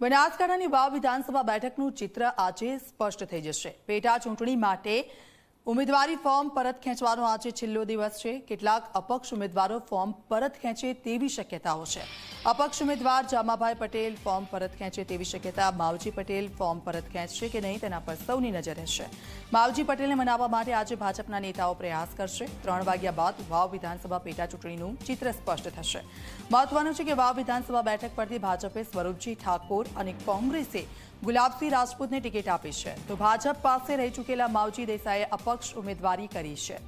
બનાસકાંઠાની વાવ વિધાનસભા બેઠકનું ચિત્ર આજે સ્પષ્ટ થઈ જશે. પેટા ચૂંટણી માટે ઉમેદવારી ફોર્મ પરત ખેંચવાનો આજે છેલ્લો દિવસ છે. કેટલાક અપક્ષ ઉમેદવારો ફોર્મ પરત ખેંચે તેવી શક્યતાઓ છે. અપક્ષ ઉમેદવાર જામાભાઈ પટેલ ફોર્મ પરત ખેંચે તેવી શક્યતા માવજી પટેલ ફોર્મ પરત ખેંચશે કે નહીં તેના પર સૌની નજર રહેશે. માવજી પટેલને મનાવવા માટે આજે ભાજપના નેતાઓ પ્રયાસ કરશે. ત્રણ વાગ્યા બાદ વાવ વિધાનસભા પેટા ચૂંટણીનું ચિત્ર સ્પષ્ટ થશે. મહત્વનું છે કે વાવ વિધાનસભા બેઠક પરથી ભાજપે સ્વરૂપજી ઠાકોર અને કોંગ્રેસે ગુલાબસિંહ રાજપૂતને ટિકિટ આપી છે. તો ભાજપ પાસે રહી ચૂકેલા માવજી દેસાઈએ અપક્ષ ઉમેદવારી કરી છે.